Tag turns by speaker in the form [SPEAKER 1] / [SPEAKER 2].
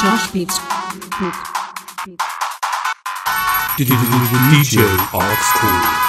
[SPEAKER 1] Josh Beats.
[SPEAKER 2] DJ Art School.